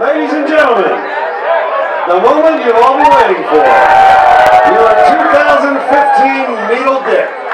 Ladies and gentlemen, the moment you've all been waiting for. Your 2015 Needle Dik.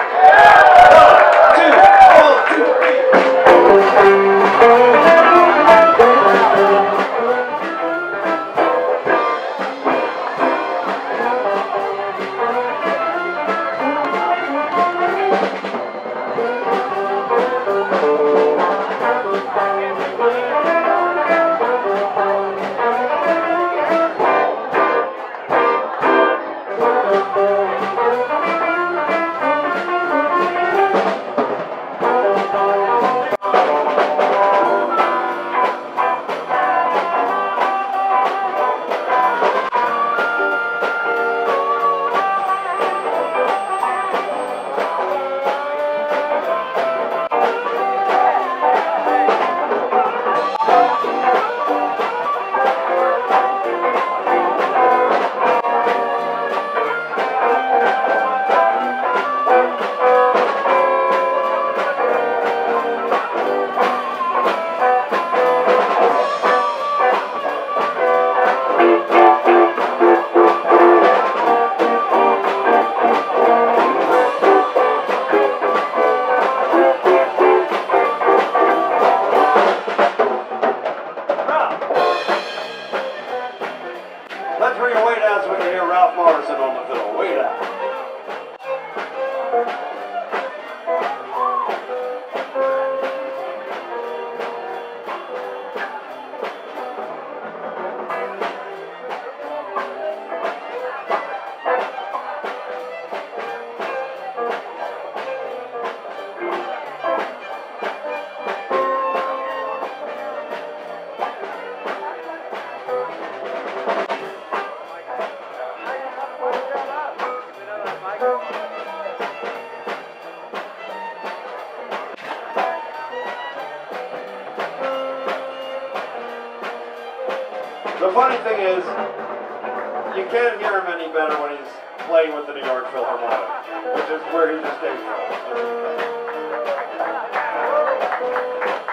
Playing with the New York Philharmonic, which is where he just came from.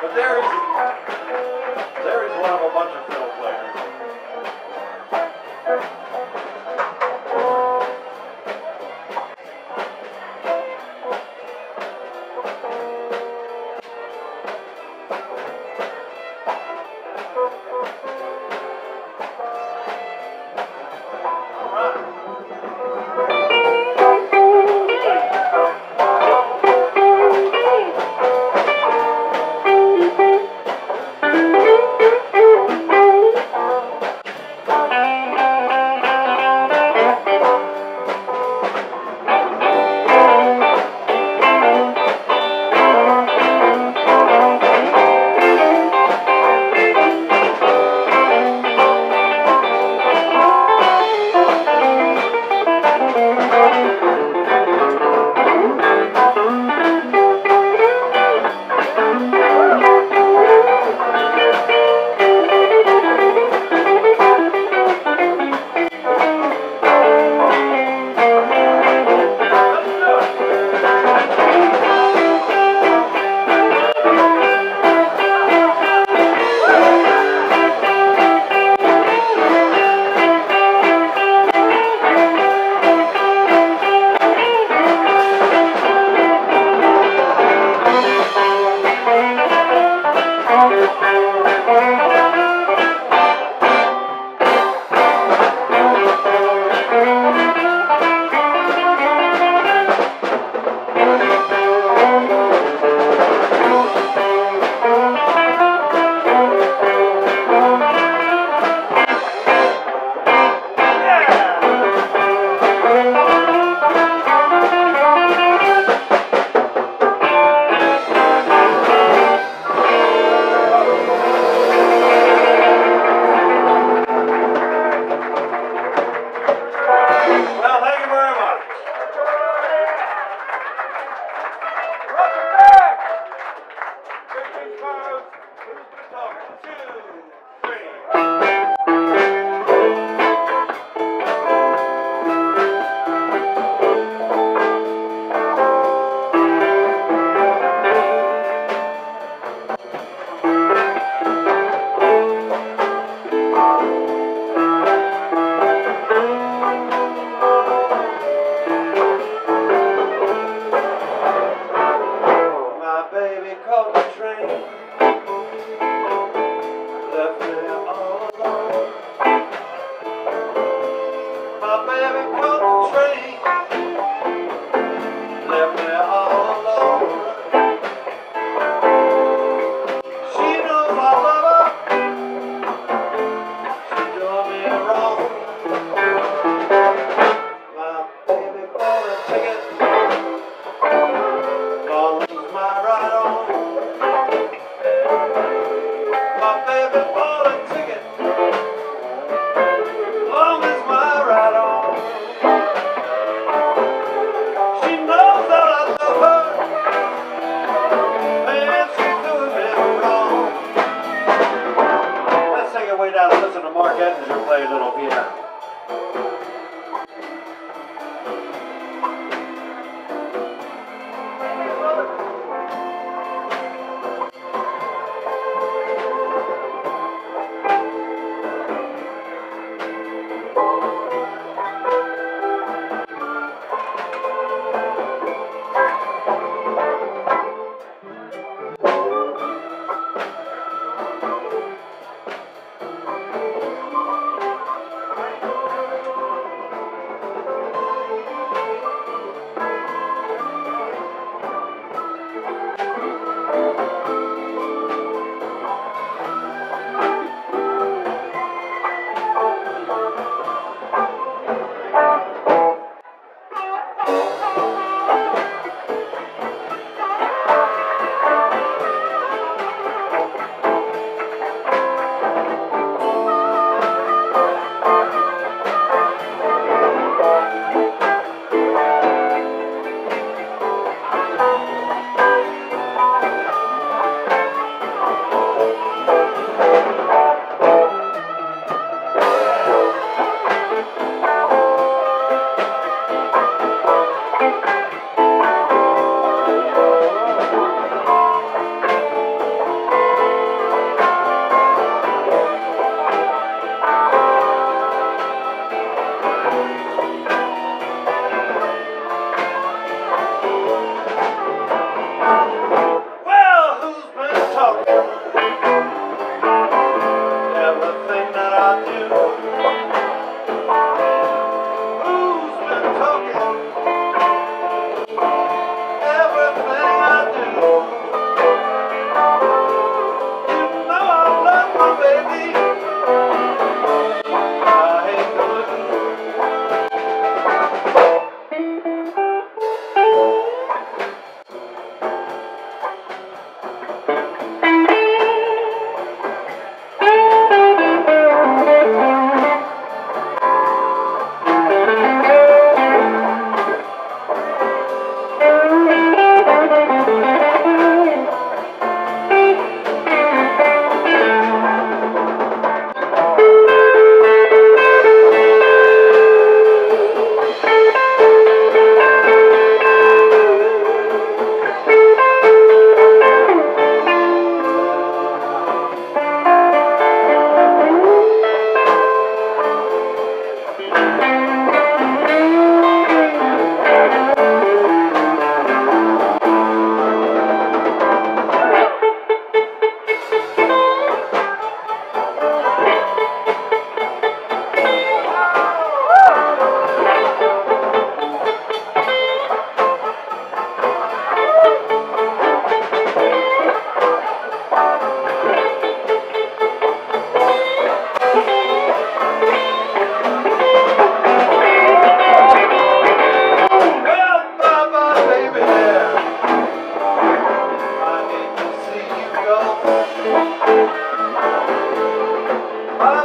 But there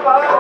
para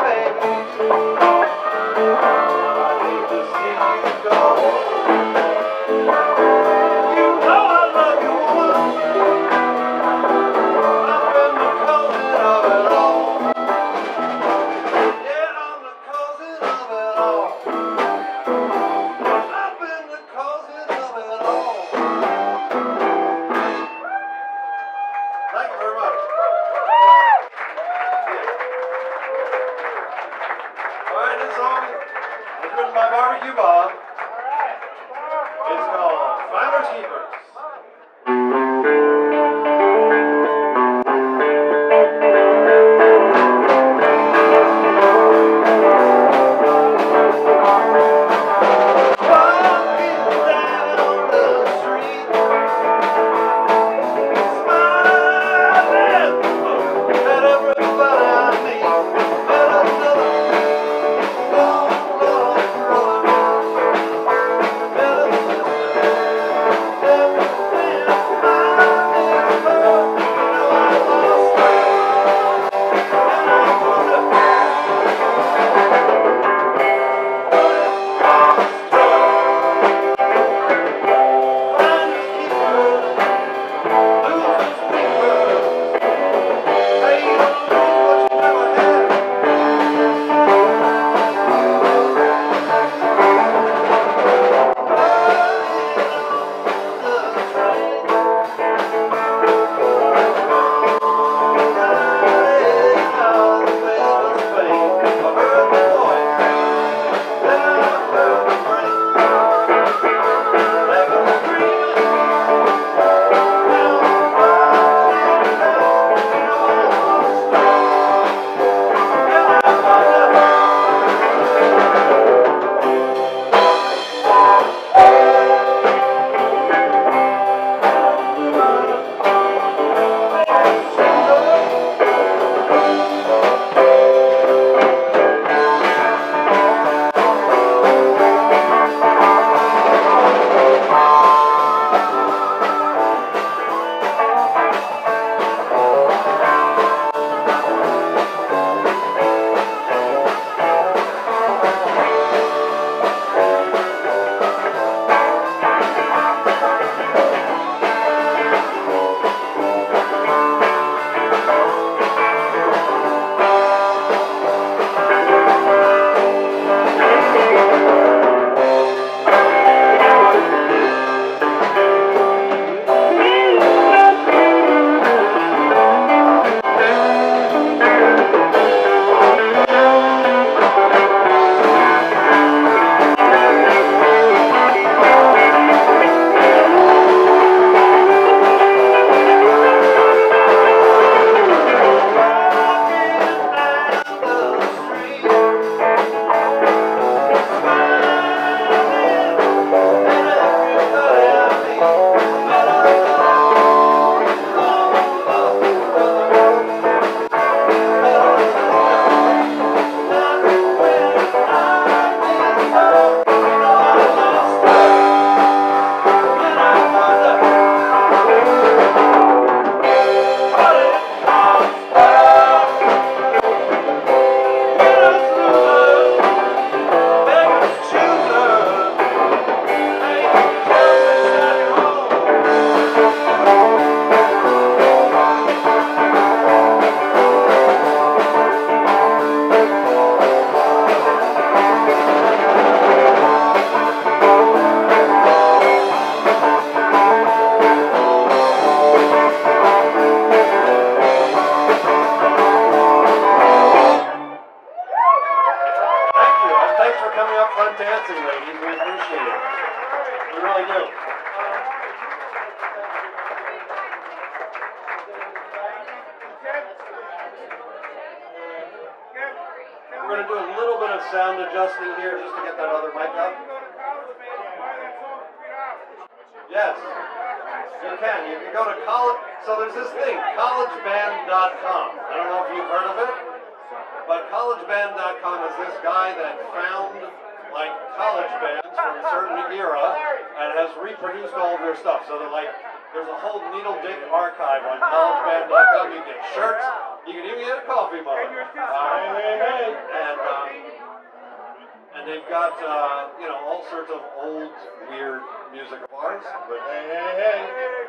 got uh, you know all sorts of old weird music of ours, but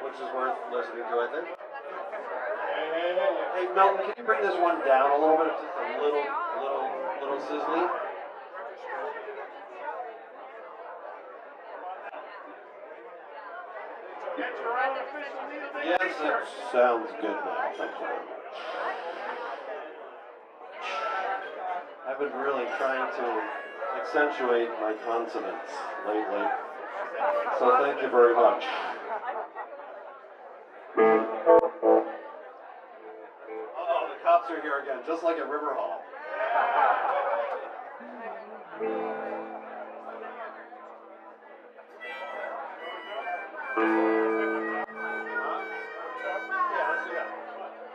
which is worth listening to, I think. Hey Melton, can you bring this one down a little bit? It's just a little, little, little sizzly. Yes, it sounds good now. Thank you very much. I've been really trying to accentuate my consonants lately. So thank you very much. Oh, the cops are here again, just like at River Hall.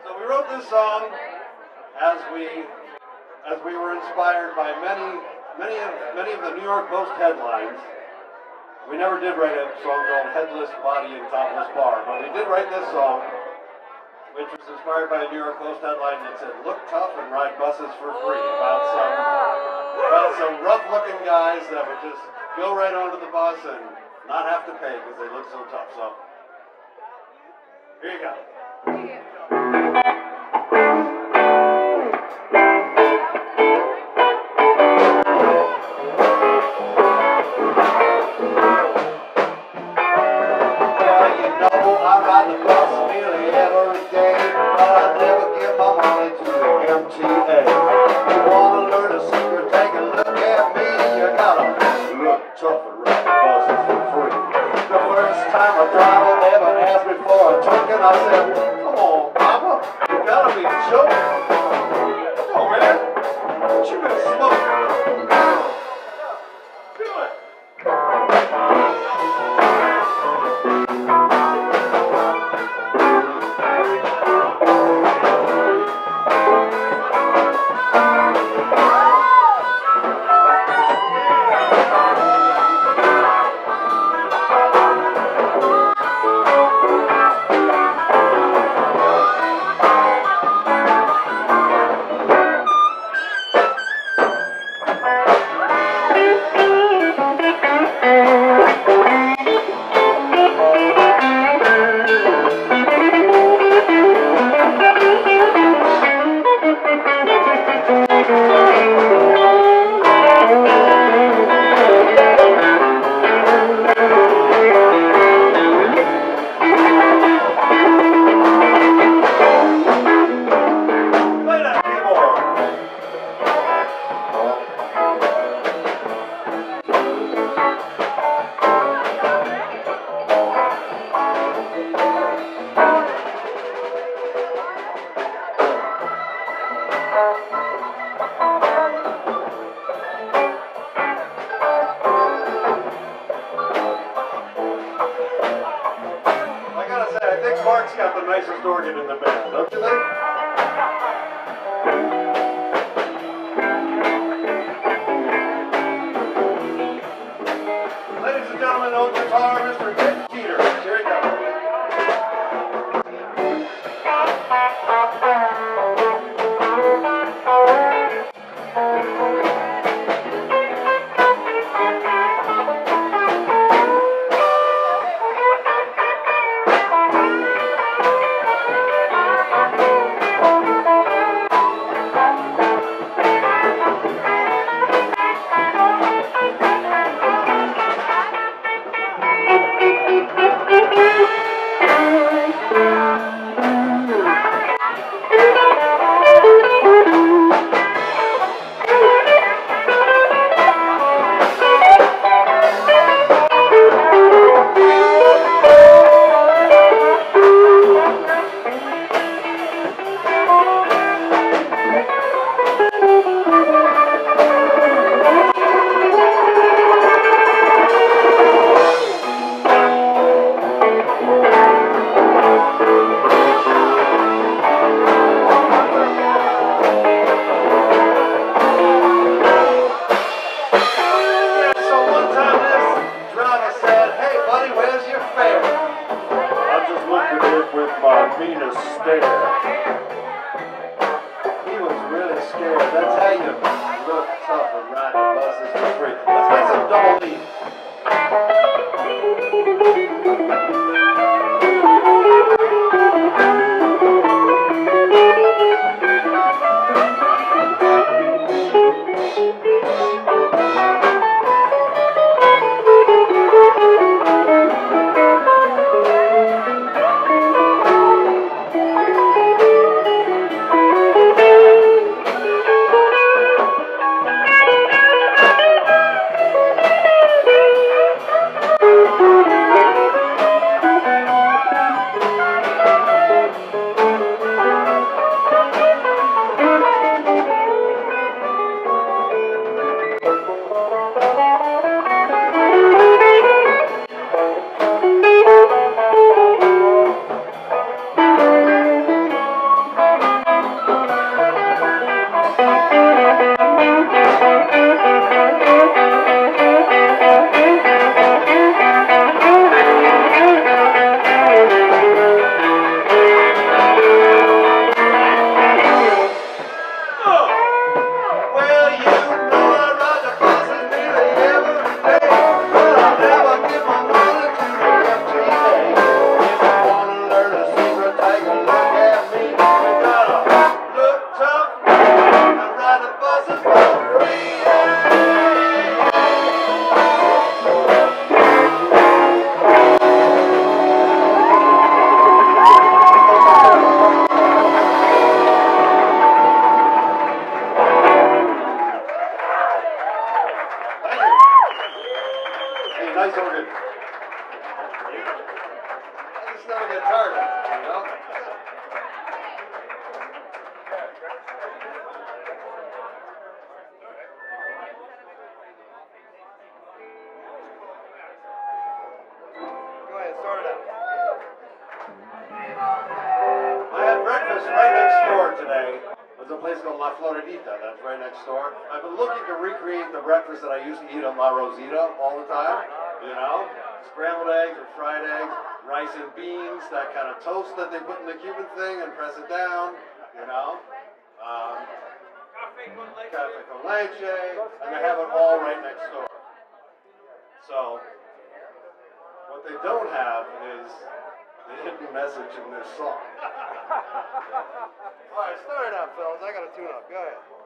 So we wrote this song as we as we were inspired by many many of many of the New York Post headlines. We never did write a song called Headless Body and Topless Bar, but we did write this song, which was inspired by a New York Post headline that said, Look tough and ride buses for free, about some about some rough looking guys that would just go right onto the bus and not have to pay because they look so tough. So here you go. from the Cuban thing and press it down, you know. Um, cafe con leche. Cafe con leche. And they have it all right next door. So, what they don't have is the hidden message in this song. all right, start it up, fellas. I got a tune up. Go ahead.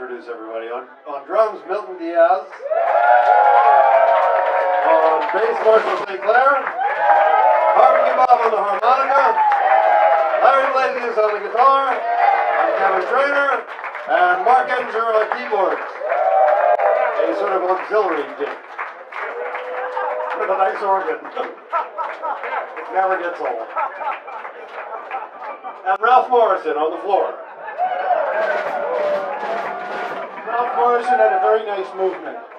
Introduce everybody. On, on drums, Milton Diaz. On bass, Marshall St. Clair. Barbecue Bob on the harmonica. Larry Blakey is on the guitar. I'm Kevin Trainer. And Mark Ettinger on keyboards. A sort of auxiliary dick. With a nice organ. it never gets old. And Ralph Morrison on the floor. Morrison had a very nice movement.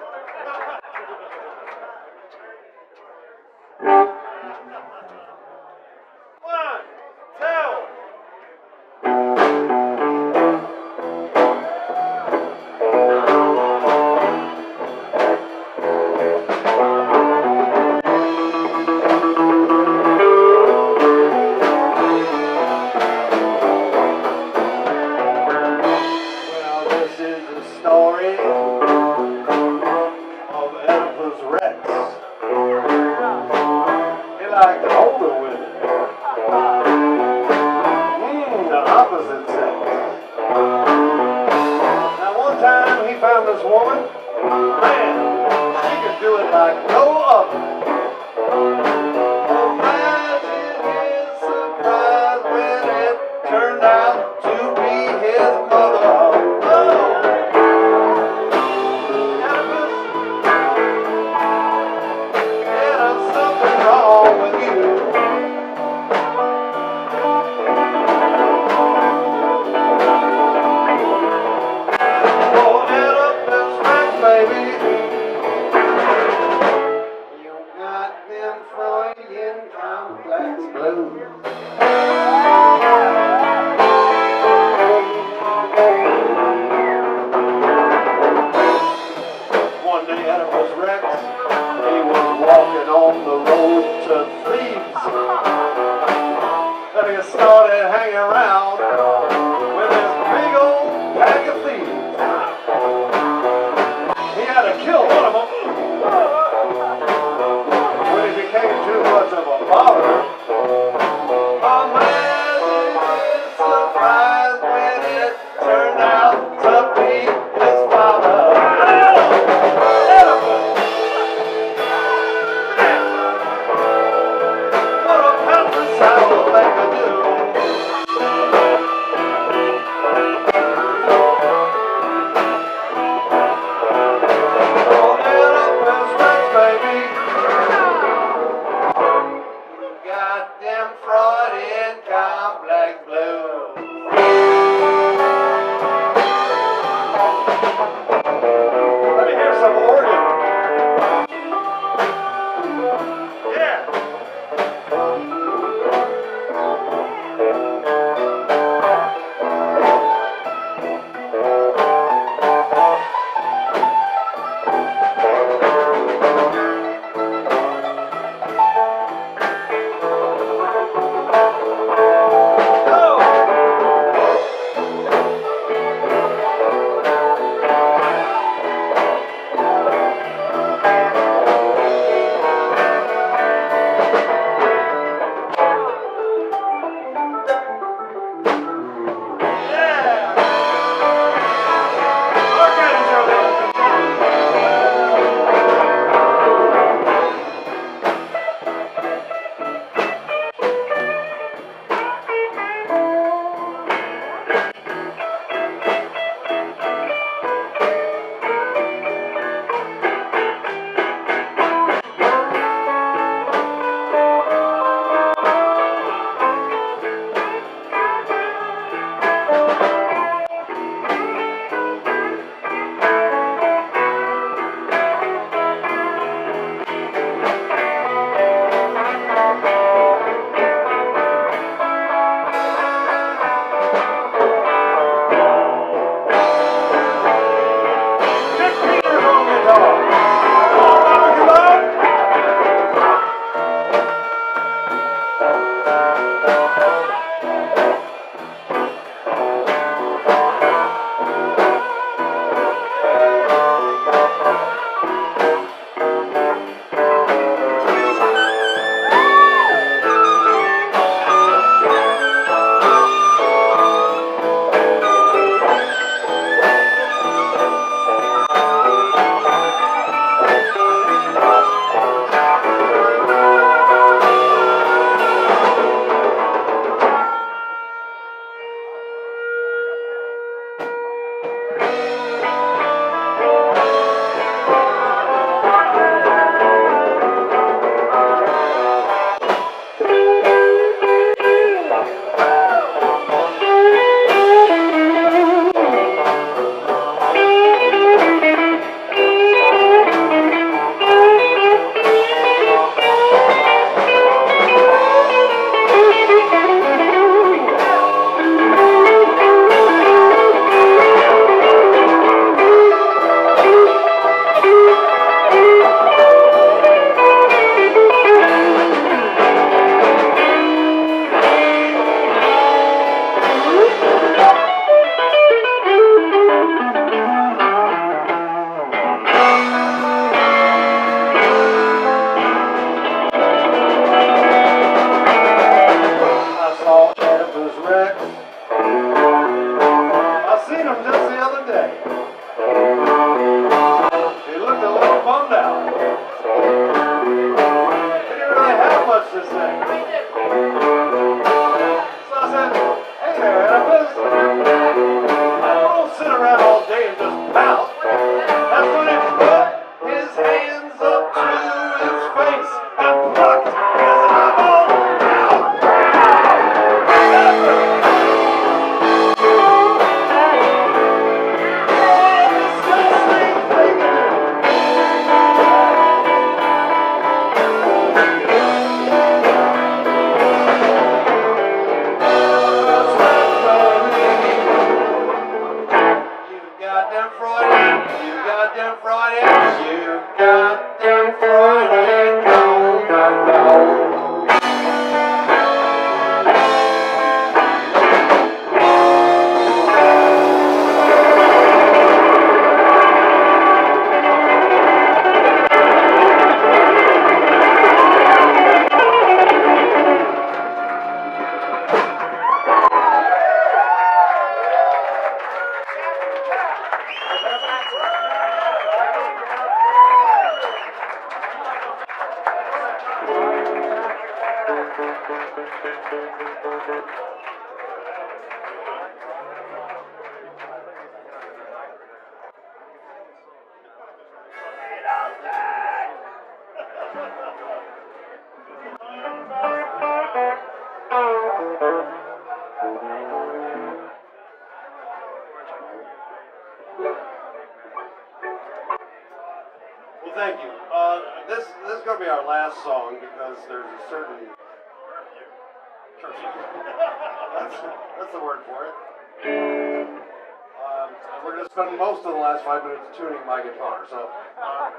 Tuning my guitar. So, uh,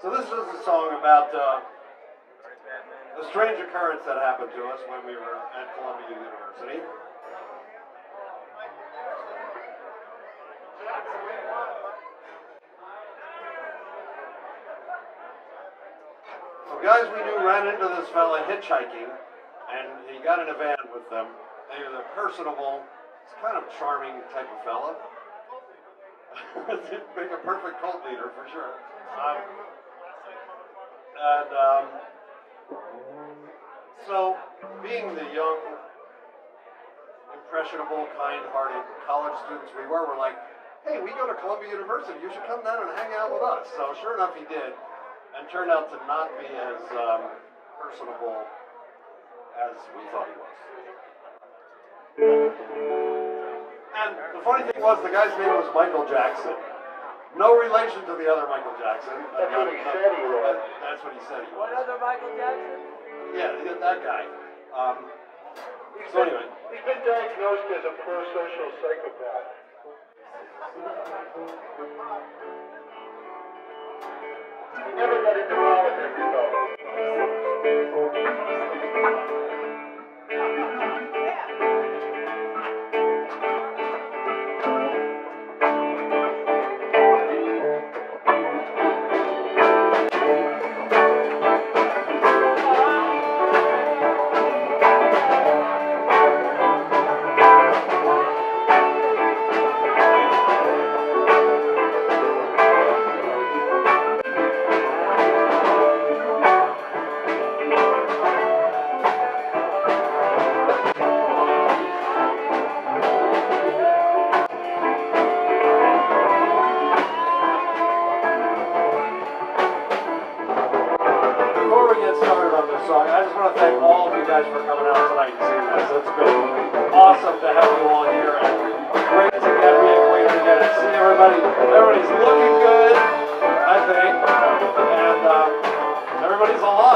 so this is a song about uh, a strange occurrence that happened to us when we were at Columbia University. So guys we knew ran into this fella hitchhiking, and he got in a van with them. He was a personable, kind of charming type of fella. Make a perfect cult leader for sure. Um, and um, so, being the young, impressionable, kind-hearted college students we were, we're like, hey, we go to Columbia University. You should come down and hang out with us. So sure enough, he did, and turned out to not be as um, personable as we thought he was. And the funny thing was, the guy's name was Michael Jackson. No relation to the other Michael Jackson. That's what he said he was. That's what he said he What other Michael Jackson? Yeah, yeah, that guy. Um, He's so been- anyway, He's been diagnosed as a prosocial psychopath. He never got into politics, though.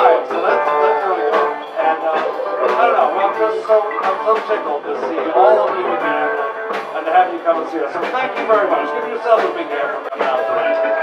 So that's that's really good. And uh, I don't know, I'm just so I'm so tickled to see all of you again and to have you come and see us. So thank you very much. Give yourselves a big hand for coming out tonight.